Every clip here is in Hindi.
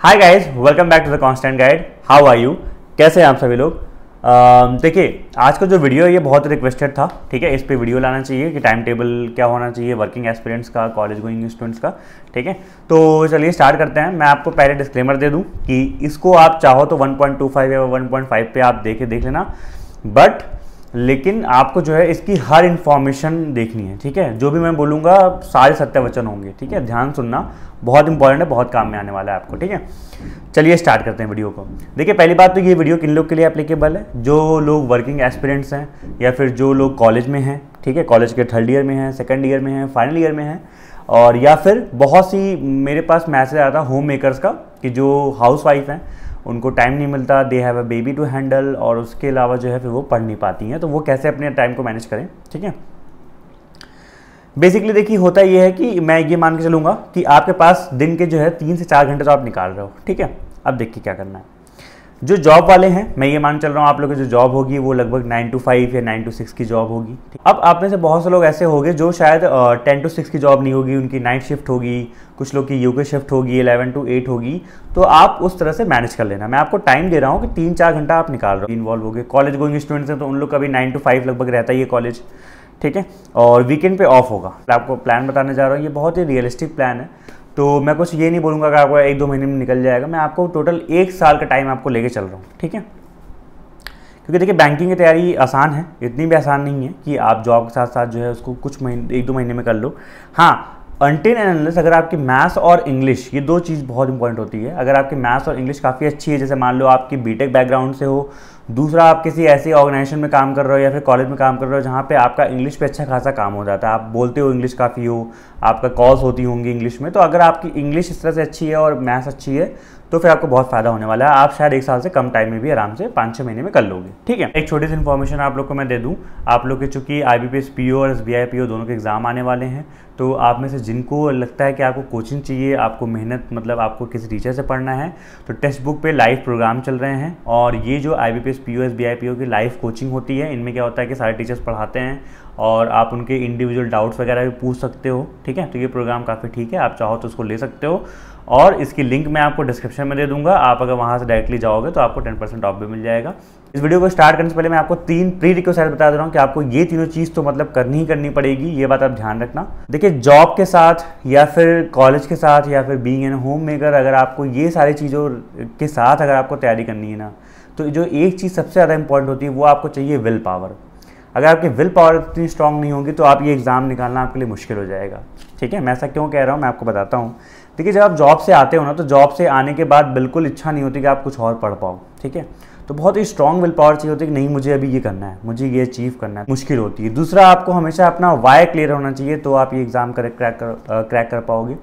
Hi guys welcome back to the Constant Guide how are you कैसे हैं आप सभी लोग? देखिए, आज का जो वीडियो है, ये बहुत रिक्वेस्टेड था, ठीक है? इस पे वीडियो लाना चाहिए कि टाइम टेबल क्या होना चाहिए वर्किंग एक्सपीरियंस का कॉलेज गोइंग स्टूडेंट्स का, ठीक है? तो चलिए स्टार्ट करते हैं। मैं आपको पहले डिस्क्लेमर दे दूँ कि इसको आप चाहो तो 1.25 या 1.5 पे आप देखे, देख लेना। बट लेकिन आपको जो है इसकी हर इन्फॉर्मेशन देखनी है, ठीक है? जो भी मैं बोलूँगा, सारे सत्य वचन होंगे, ठीक है? ध्यान सुनना, बहुत इंपॉर्टेंट है, बहुत काम में आने वाला है आपको, ठीक है? चलिए स्टार्ट करते हैं वीडियो को। देखिए, पहली बात तो ये वीडियो किन लोग के लिए एप्लीकेबल है? जो लोग वर्किंग एस्पिरेंट्स हैं, या फिर जो लोग कॉलेज में हैं, ठीक है? कॉलेज के थर्ड ईयर में हैं सेकेंड ईयर में हैं फाइनल ईयर में हैं, और या फिर बहुत सी, मेरे पास मैसेज आया था होम मेकर्स का, कि जो हाउस वाइफ हैं उनको टाइम नहीं मिलता they have a baby to handle और उसके अलावा जो है फिर वो पढ़ नहीं पाती हैं। तो वो कैसे अपने टाइम को मैनेज करें? ठीक है? बेसिकली देखिए, होता ये है कि मैं ये मान के चलूँगा कि आपके पास दिन के जो है तीन से चार घंटे तो आप निकाल रहे हो। ठीक है? अब देखिए क्या करना है। जो जॉब वाले हैं, मैं ये मान चल रहा हूँ, आप लोगों की जो जॉब होगी, वो लगभग नाइन टू फाइव या नाइन टू सिक्स की जॉब होगी अब आप में से बहुत से लोग ऐसे होंगे जो शायद टेन टू सिक्स की जॉब नहीं होगी, उनकी नाइट शिफ्ट होगी, कुछ लोग की यूके शिफ्ट होगी इलेवन टू एट होगी तो आप उस तरह से मैनेज कर लेना। मैं आपको टाइम दे रहा हूँ कि तीन चार घंटा आप निकाल रहे हो। इन्वॉल्व हो गए। कॉलेज गोइंग स्टूडेंट्स हैं तो उन लोग का भी नाइन टू फाइव लगभग रहता ही है कॉलेज ठीक है? और वीकेंड पे ऑफ़ होगा। आपको प्लान बताने जा रहा हूँ, ये बहुत ही रियलिस्टिक प्लान है। तो मैं कुछ ये नहीं बोलूँगा कि आपको एक दो महीने में निकल जाएगा। मैं आपको टोटल एक साल का टाइम आपको लेके चल रहा हूँ, ठीक है? क्योंकि देखिए बैंकिंग की तैयारी आसान है, इतनी भी आसान नहीं है कि आप जॉब के साथ साथ जो है उसको कुछ महीने, एक दो महीने में कर लो। हाँ अनटिन एंड अनलेस अगर आपकी मैथ्स और इंग्लिश ये दो चीज़ बहुत इंपॉर्टेंट होती है। अगर आपकी मैथ्स और इंग्लिश काफ़ी अच्छी है, जैसे मान लो आपकी बीटेक बैकग्राउंड से हो, दूसरा आप किसी ऐसी ऑर्गेनाइजेशन में काम कर रहे हो या फिर कॉलेज में काम कर रहे हो, जहाँ पे आपका इंग्लिश पे अच्छा खासा काम हो जाता है। आप बोलते हो इंग्लिश काफ़ी हो, आपका कॉल्स होती होंगी इंग्लिश में तो अगर आपकी इंग्लिश इस तरह से अच्छी है और मैथ्स अच्छी है तो फिर आपको बहुत फ़ायदा होने वाला है। आप शायद एक साल से कम टाइम में भी आराम से पाँच छः महीने में कर लोगे। ठीक है? एक छोटी सी इन्फॉर्मेशन आप लोग को मैं दे दूँ। आप लोग के चूँकि आई बी पी और S B I P O दोनों के एग्ज़ाम आने वाले हैं तो आप में से जिनको लगता है कि आपको कोचिंग चाहिए, आपको मेहनत मतलब आपको किसी टीचर से पढ़ना है तो टेक्स्ट बुक पे लाइव प्रोग्राम चल रहे हैं। और ये जो I B P S P O S B I P O की लाइव कोचिंग होती है, इनमें क्या होता है कि सारे टीचर्स पढ़ाते हैं। और आप उनके इंडिविजुअल डाउट्स वगैरह भी पूछ सकते हो, ठीक है? तो ये प्रोग्राम काफ़ी ठीक है, आप चाहो तो उसको ले सकते हो। और इसकी लिंक मैं आपको डिस्क्रिप्शन में दे दूँगा, आप अगर वहाँ से डायरेक्टली जाओगे तो आपको टेन परसेंट ऑफ़ भी मिल जाएगा। इस वीडियो को स्टार्ट करने से पहले मैं आपको तीन प्री रिक्वेस्ट बता दे रहा हूँ कि आपको ये तीनों चीज़ तो मतलब करनी ही करनी पड़ेगी, ये बात आप ध्यान रखना। देखिए जॉब के साथ या फिर कॉलेज के साथ या फिर बींग एन होम मेकर अगर आपको ये सारी चीज़ों के साथ अगर आपको तैयारी करनी है ना तो जो एक चीज़ सबसे ज़्यादा इंपॉर्टेंट होती है, वो आपको चाहिए विल पावर अगर आपकी विल पावर इतनी स्ट्रांग नहीं होगी तो आप ये एग्ज़ाम निकालना आपके लिए मुश्किल हो जाएगा। ठीक है? मैं ऐसा क्यों कह रहा हूँ? मैं आपको बताता हूँ। देखिए, जब आप जॉब से आते हो ना तो जॉब से आने के बाद बिल्कुल इच्छा नहीं होती कि आप कुछ और पढ़ पाओ। ठीक है? तो बहुत ही स्ट्रांग विल पावर चाहिए होती है कि नहीं, मुझे अभी ये करना है, मुझे ये अचीव करना है। मुश्किल होती है। दूसरा, आपको हमेशा अपना वाई क्लियर होना चाहिए तो आप ये एग्ज़ाम कर क्रैक कर क्रैक कर पाओगे।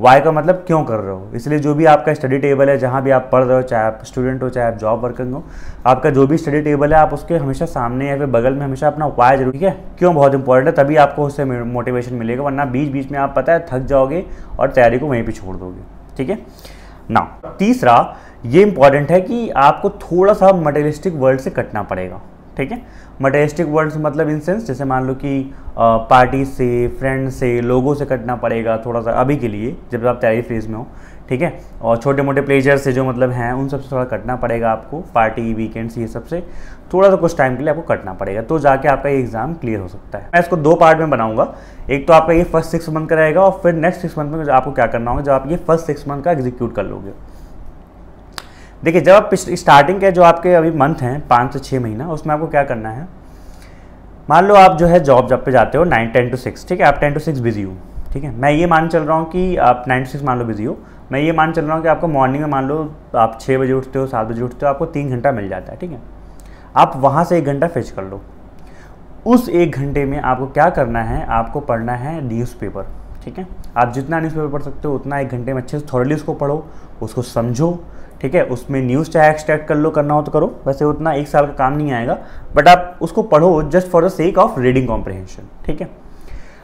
वाई का मतलब क्यों कर रहे हो? इसलिए जो भी आपका स्टडी टेबल है, जहाँ भी आप पढ़ रहे हो, चाहे आप स्टूडेंट हो, चाहे आप जॉब वर्किंग हो, आपका जो भी स्टडी टेबल है, आप उसके हमेशा सामने या फिर बगल में हमेशा अपना वाई ज़रूर ठीक है क्यों? बहुत इंपॉर्टेंट है, तभी आपको उससे मोटिवेशन मिलेगा, वरना बीच बीच में आप पता है थक जाओगे और तैयारी को वहीं पर छोड़ दोगे। ठीक है? ना तीसरा, ये इंपॉर्टेंट है कि आपको थोड़ा सा मटेरियलिस्टिक वर्ल्ड से कटना पड़ेगा। ठीक है? मटेरियलिस्टिक वर्ड्स मतलब इन सेंस जैसे मान लो कि पार्टी से फ्रेंड से, लोगों से कटना पड़ेगा थोड़ा सा अभी के लिए, जब आप तैयारी फ़ेज़ में हो, ठीक है? और छोटे मोटे प्लेजर से जो मतलब हैं, उन सबसे थोड़ा कटना पड़ेगा आपको पार्टी वीकेंड्स ये सबसे थोड़ा सा कुछ टाइम के लिए आपको कटना पड़ेगा तो जाके आपका ये एग्ज़ाम क्लियर हो सकता है। मैं इसको दो पार्ट में बनाऊँगा, एक तो आपका ये फ़र्स्ट सिक्स मंथ का रहेगा और फिर नेक्स्ट सिक्स मंथ में आपको क्या करना होगा, जब आप ये फ़र्स्ट सिक्स मंथ का एग्जीक्यूट कर लोगे। देखिए, जब आप स्टार्टिंग के जो आपके अभी मंथ हैं, पाँच से छः महीना, उसमें आपको क्या करना है? मान लो आप जो है जॉब जब पे जाते हो नाइन टेन टू सिक्स ठीक है? आप टेन टू सिक्स बिज़ी हो, ठीक है? मैं ये मान चल रहा हूँ कि आप नाइन टू सिक्स मान लो बिज़ी हो। मैं ये मान चल रहा हूँ कि आपको मॉर्निंग में मान लो आप छः बजे उठते हो, सात बजे उठते हो, आपको तीन घंटा मिल जाता है, ठीक है? आप वहाँ से एक घंटा फिच कर लो। उस एक घंटे में आपको क्या करना है? आपको पढ़ना है न्यूज़पेपर ठीक है? आप जितना न्यूज़पेपर पढ़ सकते हो, उतना एक घंटे में अच्छे से थॉरली उसको पढ़ो, उसको समझो ठीक है, उसमें न्यूज़ चाहे एक्सट्रैक्ट कर लो, करना हो तो करो, वैसे उतना एक साल का काम नहीं आएगा बट आप उसको पढ़ो just for the sake of reading comprehension ठीक है?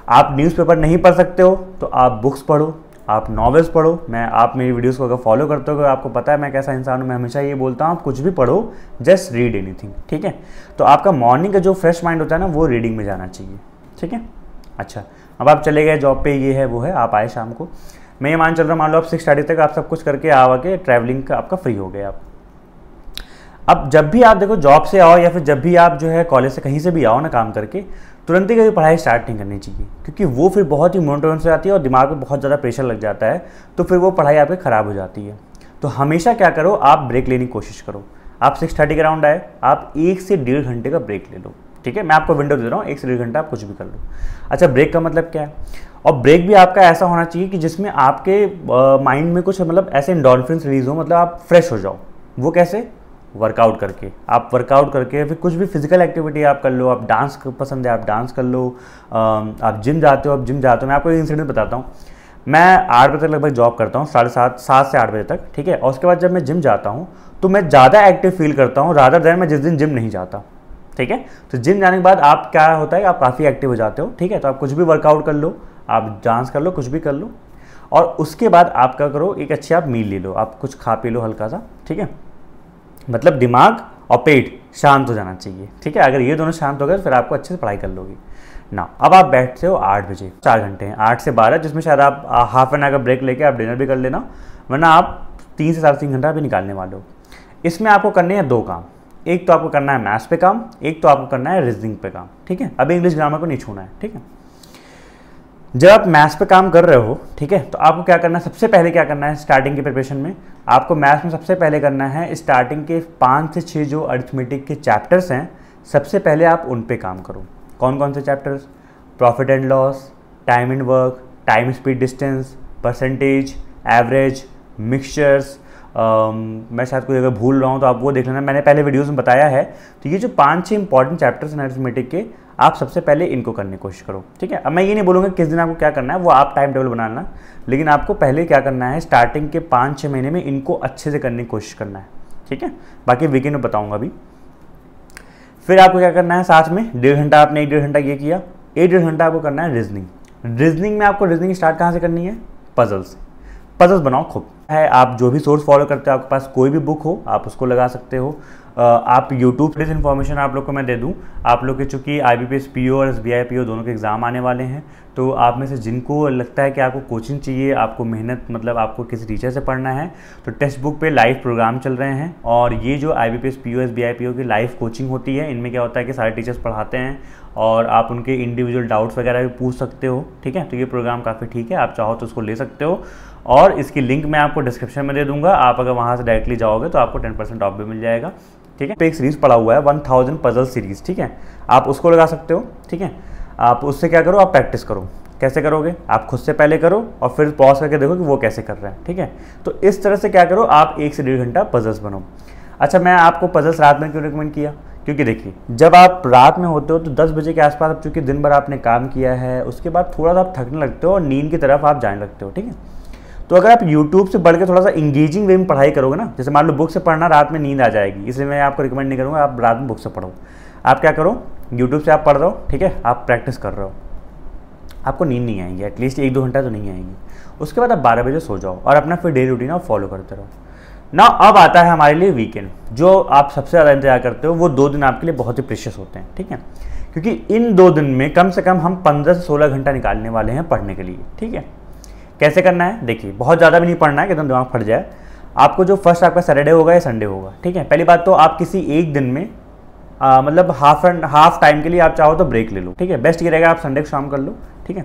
आप न्यूज़पेपर नहीं पढ़ सकते हो तो आप बुक्स पढ़ो, आप नॉवेल्स पढ़ो, मैं, आप मेरी वीडियोस को अगर फॉलो करते हो आपको पता है मैं कैसा इंसान हूँ, मैं हमेशा ये बोलता हूँ, आप कुछ भी पढ़ो जस्ट रीड एनीथिंग ठीक है? तो आपका मॉर्निंग का जो फ्रेश माइंड होता है ना, वो रीडिंग में जाना चाहिए, ठीक है? अच्छा अब आप चले गए जॉब पे, ये है, वो है, आप आए शाम को। मैं ये मान चल रहा हूँ, मान लो आप सिक्स थर्टी तक आप सब कुछ करके आ के ट्रैवलिंग का आपका फ्री हो गया आप अब जब भी आप देखो जॉब से आओ या फिर जब भी आप जो है कॉलेज से कहीं से भी आओ ना काम करके, तुरंत ही कभी पढ़ाई स्टार्ट नहीं करनी चाहिए, क्योंकि वो फिर बहुत ही मोनोटोनस से आती है और दिमाग में बहुत ज़्यादा प्रेशर लग जाता है तो फिर वो पढ़ाई आपकी ख़राब हो जाती है। तो हमेशा क्या करो, आप ब्रेक लेने की कोशिश करो। आप सिक्स थर्टी के राउंड आए, आप एक से डेढ़ घंटे का ब्रेक ले लो। ठीक है? मैं आपको विंडो दे रहा हूँ, एक से डेढ़ घंटा आप कुछ भी कर लो। अच्छा ब्रेक का मतलब क्या है? और ब्रेक भी आपका ऐसा होना चाहिए कि जिसमें आपके माइंड में कुछ मतलब ऐसे इंडोरफिन रिलीज़ हो मतलब आप फ्रेश हो जाओ। वो कैसे? वर्कआउट करके। आप वर्कआउट करके फिर कुछ भी फ़िज़िकल एक्टिविटी आप कर लो, आप डांस पसंद है, आप डांस कर लो आप जिम जाते हो, आप जिम जाते हो। मैं आपको एक इंसिडेंट बताता हूँ। मैं आठ बजे तक लगभग जॉब करता हूँ, साढ़े सात सात से आठ बजे तक, ठीक है? और उसके बाद जब मैं जिम जाता हूँ तो मैं ज़्यादा एक्टिव फील करता हूँ रादर दैन मैं जिस दिन जिम नहीं जाता। ठीक है? तो जिम जाने के बाद आप क्या होता है आप काफ़ी एक्टिव हो जाते हो, ठीक है? तो आप कुछ भी वर्कआउट कर लो, आप डांस कर लो, कुछ भी कर लो। और उसके बाद आप क्या करो, एक अच्छी आप मील ले लो, आप कुछ खा पी लो हल्का सा, ठीक है? मतलब दिमाग और पेट शांत हो जाना चाहिए, ठीक है? अगर ये दोनों शांत हो गए तो फिर आपको अच्छे से पढ़ाई कर लोगी। ना अब आप बैठते हो आठ बजे, चार घंटे हैं, आठ से बारह, जिसमें शायद आप हाफ़ एन आवर का ब्रेक लेके आप डिनर भी कर लेना, वरना आप तीन से साढ़े तीन घंटा भी निकालने वाले हो। इसमें आपको करने हैं दो काम। एक तो आपको करना है मैथ्स पे काम, एक तो आपको करना है रीजनिंग पे काम, ठीक है? अभी इंग्लिश ग्रामर को नहीं छूना है, ठीक है? जब आप मैथ्स पे काम कर रहे हो, ठीक है तो आपको क्या करना है, सबसे पहले क्या करना है स्टार्टिंग के प्रिपरेशन में? आपको मैथ्स में सबसे पहले करना है स्टार्टिंग के पाँच से छः जो अर्थमेटिक के चैप्टर्स हैं, सबसे पहले आप उन पे काम करो। कौन कौन से chapters profit and loss time and work time speed distance percentage average mixtures मैं शायद कोई अगर भूल रहा हूँ तो आप वो देख लेना। मैंने पहले वीडियोज़ में बताया है तो ये जो पाँच छः इंपॉर्टेंट चैप्टर्स हैं अर्थमेटिक के, आप सबसे पहले इनको करने की कोशिश करो, ठीक है? अब मैं ये नहीं बोलूँगा किस दिन आपको क्या करना है, वो आप टाइम टेबल बनाना, लेकिन आपको पहले क्या करना है स्टार्टिंग के पाँच छः महीने में इनको अच्छे से करने की कोशिश करना है, ठीक है? बाकी वीकेंड में बताऊँगा अभी। फिर आपको क्या करना है साथ में, डेढ़ घंटा आपने एक डेढ़ घंटा ये किया, एक डेढ़ घंटा आपको करना है रीजनिंग रीजनिंग में आपको रीजनिंग स्टार्ट कहाँ से करनी है? पजल से। पजल्स बनाओ खुद। है, आप जो भी सोर्स फॉलो करते हो, आपके पास कोई भी बुक हो, आप उसको लगा सकते हो। आप यूट्यूब पर इन्फॉर्मेशन आप लोग को मैं दे दूँ। आप लोग के चूँकि आई बी पी और एस बी आई पी दोनों के एग्ज़ाम आने वाले हैं तो आप में से जिनको लगता है कि आपको कोचिंग चाहिए, आपको मेहनत मतलब आपको किसी टीचर से पढ़ना है तो टेक्स्ट बुक पे लाइव प्रोग्राम चल रहे हैं। और ये जो I B P S B I P की लाइव कोचिंग होती है, इनमें क्या होता है कि सारे टीचर्स पढ़ाते हैं और आप उनके इंडिविजुअल डाउट्स वगैरह भी पूछ सकते हो, ठीक है? तो ये प्रोग्राम काफ़ी ठीक है, आप चाहो तो उसको ले सकते हो। और इसकी लिंक मैं आपको डिस्क्रिप्शन में दे दूँगा। आप अगर वहाँ से डायरेक्टली जाओगे तो आपको टेन परसेंट ऑफ़ भी मिल जाएगा। ठीक है? पे एक सीरीज़ पड़ा हुआ है वन थाउज़ेंड पजल सीरीज़ ठीक है? आप उसको लगा सकते हो। ठीक है? आप उससे क्या करो? आप प्रैक्टिस करो। कैसे करोगे? आप खुद से पहले करो और फिर पॉज करके देखो कि वो कैसे कर रहे हैं। ठीक है? तो इस तरह से क्या करो? आप एक से डेढ़ घंटा पजल्स बनो। अच्छा मैं आपको पजल्स रात में क्यों रिकमेंड किया? क्योंकि देखिए, जब आप रात में होते हो तो 10 बजे के आसपास अब चूँकि दिन भर आपने काम किया है, उसके बाद थोड़ा सा आप थकने लगते हो और नींद की तरफ़ आप जाने लगते हो। ठीक है? तो अगर आप यूट्यूब से बढ़ के थोड़ा सा इंगेजिंग वे में पढ़ाई करोगे ना, जैसे मान लो बुक से पढ़ना रात में नींद आ जाएगी, इसलिए मैं आपको रिकमेंड नहीं करूँगा, आप रात में बुक से पढ़ो। आप क्या करो यूट्यूब से आप पढ़ रहे हो, ठीक है, आप प्रैक्टिस कर रहे हो। आपको नींद नहीं आएगी एटलीस्ट एक दो घंटा तो नहीं आएगी। उसके बाद आप बारह बजे सो जाओ और अपना फिर डेली रूटीन आप फॉलो करते रहो। ना अब आता है हमारे लिए वीकेंड जो आप सबसे ज़्यादा इंतज़ार करते हो, वो दो दिन आपके लिए बहुत ही प्रेशियस होते हैं, ठीक है? क्योंकि इन दो दिन में कम से कम हम पंद्रह से सोलह घंटा निकालने वाले हैं पढ़ने के लिए, ठीक है? कैसे करना है? देखिए बहुत ज़्यादा भी नहीं पढ़ना है कि एकदम दिमाग फट जाए। आपको जो फ़र्स्ट आपका सैटरडे होगा या संडे होगा ठीक है? पहली बात तो आप किसी एक दिन में आ, मतलब हाफ़ एंड हाफ़ टाइम के लिए आप चाहो तो ब्रेक ले लो ठीक है? बेस्ट ये रहेगा आप संडे को शाम कर लो ठीक है?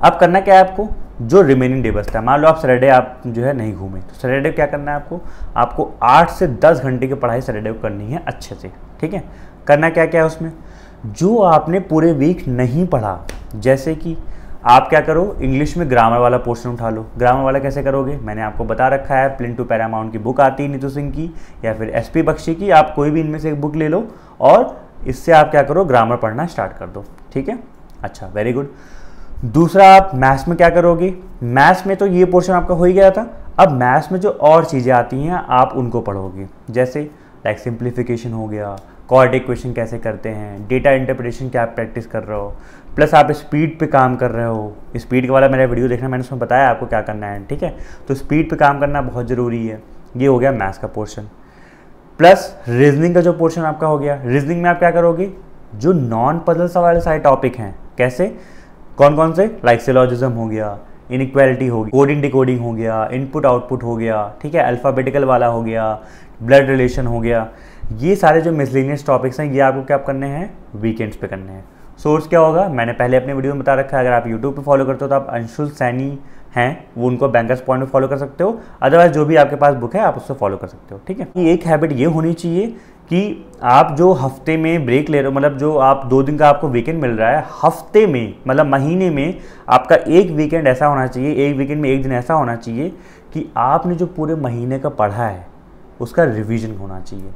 अब करना क्या है आपको? जो रिमेनिंग डे बचता है मान लो आप सैटरडे आप जो है नहीं घूमे तो सैटरडे क्या करना है आपको? आपको आठ से दस घंटे की पढ़ाई सैटरडे को करनी है अच्छे से ठीक है? करना क्या क्या है उसमें? जो आपने पूरे वीक नहीं पढ़ा जैसे कि आप क्या करो? इंग्लिश में ग्रामर वाला पोर्शन उठा लो। ग्रामर वाला कैसे करोगे? मैंने आपको बता रखा है प्लिन टू पैरामाउंट की बुक आती है नीतू सिंह की, या फिर एस पी बख्शी की, आप कोई भी इनमें से एक बुक ले लो, और इससे आप क्या करो? ग्रामर पढ़ना स्टार्ट कर दो। ठीक है? अच्छा वेरी गुड दूसरा, आप मैथ्स में क्या करोगे? मैथ्स में तो ये पोर्शन आपका हो ही गया था। अब मैथ्स में जो और चीज़ें आती हैं, आप उनको पढ़ोगे। जैसे लाइक सिंप्लीफिकेशन हो गया कॉर्ड इक्वेशन कैसे करते हैं डेटा इंटरप्रिटेशन क्या आप प्रैक्टिस कर रहे हो? प्लस आप स्पीड पे काम कर रहे हो। स्पीड के वाला मेरा वीडियो देखना, मैंने उसमें बताया आपको क्या करना है, ठीक है? तो स्पीड पे काम करना बहुत ज़रूरी है। ये हो गया मैथ्स का पोर्शन। प्लस रीजनिंग का जो पोर्शन आपका हो गया, रीजनिंग में आप क्या करोगे? जो नॉन पजल्स वाले सारे टॉपिक हैं, कैसे? कौन कौन से? लाइक सिलॉजिज्म हो गया इनक्वालिटी होगी कोडिंग डिकोडिंग हो गया इनपुट आउटपुट हो गया, ठीक है? अल्फ़ाबेटिकल वाला हो गया ब्लड रिलेशन हो गया। ये सारे जो मिसलिनियस टॉपिक्स हैं, ये आपको क्या करने हैं? वीकेंड्स पे करने हैं। सोर्स क्या होगा? मैंने पहले अपने वीडियो में बता रखा है, अगर आप यूट्यूब पे फॉलो करते हो तो आप अंशुल सैनी हैं, वो उनको बैंकर्स पॉइंट में फॉलो कर सकते हो। अदरवाइज़ जो भी आपके पास बुक है, आप उससे फॉलो कर सकते हो, ठीक है? एक हैबिट ये होनी चाहिए कि आप जो हफ़्ते में ब्रेक ले रहे हो मतलब जो आप दो दिन का आपको वीकेंड मिल रहा है, हफ़्ते में मतलब महीने में आपका एक वीकेंड ऐसा होना चाहिए, एक वीकेंड में एक दिन ऐसा होना चाहिए कि आपने जो पूरे महीने का पढ़ा है, उसका रिवीजन होना चाहिए।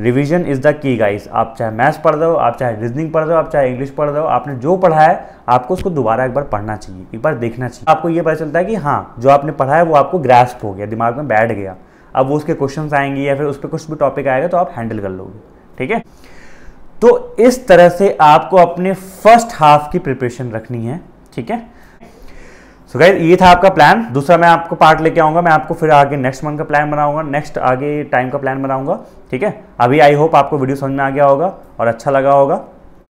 Revision is the key guys आप चाहे मैथ्स पढ़ रहे हो, आप चाहे रीजनिंग पढ़ रहे हो, आप चाहे इंग्लिश पढ़ रहे हो, आपने जो पढ़ा है, आपको उसको दोबारा एक बार पढ़ना चाहिए, एक बार देखना चाहिए। आपको ये पता चलता है कि हाँ जो आपने पढ़ा है, वो आपको ग्रास्प हो गया, दिमाग में बैठ गया। अब वो उसके क्वेश्चन आएँगे या फिर उस पर कुछ भी टॉपिक आएगा तो आप हैंडल कर लोगे, ठीक है? तो इस तरह से आपको अपने फ़र्स्ट हाफ़ की प्रिपरेशन रखनी है, ठीक है? सो so ये था आपका प्लान दूसरा मैं आपको पार्ट लेके आऊँगा. मैं आपको फिर आगे नेक्स्ट मंथ का प्लान बनाऊँगा. नेक्स्ट आगे टाइम का प्लान बनाऊँगा. ठीक है? अभी आई होप आपको वीडियो समझ में आ गया होगा और अच्छा लगा होगा.